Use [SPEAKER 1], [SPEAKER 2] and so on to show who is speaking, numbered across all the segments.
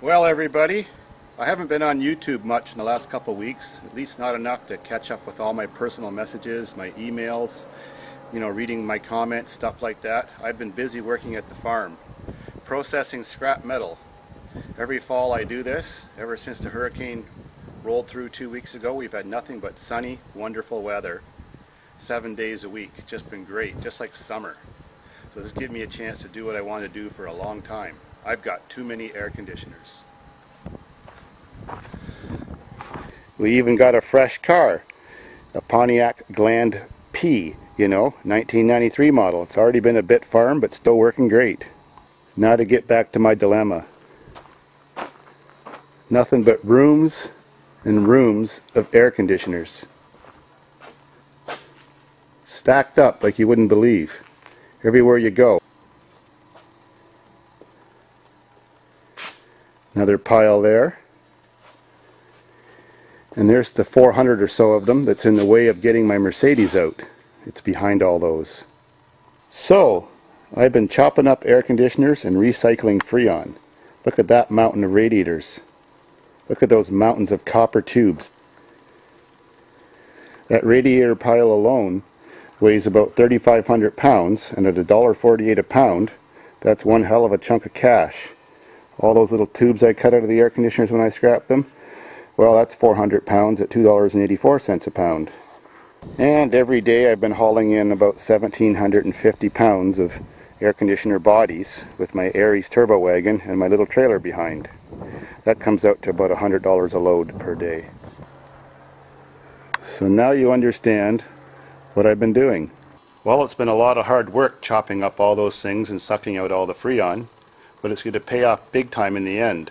[SPEAKER 1] Well, everybody, I haven't been on YouTube much in the last couple weeks, at least not enough to catch up with all my personal messages, my emails, you know, reading my comments, stuff like that. I've been busy working at the farm, processing scrap metal. Every fall I do this. Ever since the hurricane rolled through two weeks ago, we've had nothing but sunny, wonderful weather. Seven days a week. Just been great, just like summer. So this gives me a chance to do what I want to do for a long time. I've got too many air conditioners. We even got a fresh car, a Pontiac Grand Prix, you know, 1993 model. It's already been a bit farm, but still working great. Now to get back to my dilemma. Nothing but rooms and rooms of air conditioners. Stacked up like you wouldn't believe. Everywhere you go. Another pile there. And there's the 400 or so of them that's in the way of getting my Mercedes out. It's behind all those. So, I've been chopping up air conditioners and recycling Freon. Look at that mountain of radiators. Look at those mountains of copper tubes. That radiator pile alone weighs about 3,500 pounds, and at $1.48 a pound, that's one hell of a chunk of cash. All those little tubes I cut out of the air conditioners when I scrapped them, well, that's 400 pounds at $2.84 a pound. And every day I've been hauling in about 1,750 pounds of air conditioner bodies with my Aries turbo wagon and my little trailer behind. That comes out to about $100 a load per day. So now you understand what I've been doing. Well, it's been a lot of hard work chopping up all those things and sucking out all the Freon, but it's going to pay off big time in the end.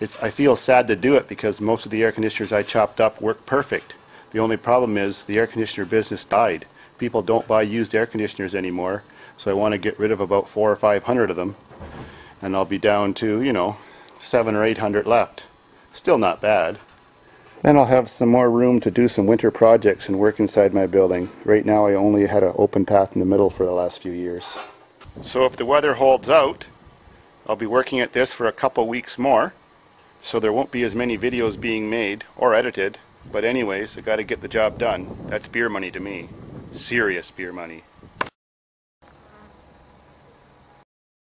[SPEAKER 1] It's, I feel sad to do it because most of the air conditioners I chopped up work perfect. The only problem is the air conditioner business died. People don't buy used air conditioners anymore, so I want to get rid of about four or five hundred of them, and I'll be down to, you know, seven or eight hundred left. Still not bad. Then I'll have some more room to do some winter projects and work inside my building. Right now I only had an open path in the middle for the last few years. So if the weather holds out, I'll be working at this for a couple weeks more. So there won't be as many videos being made or edited. But anyways, I gotta get the job done. That's beer money to me. Serious beer money.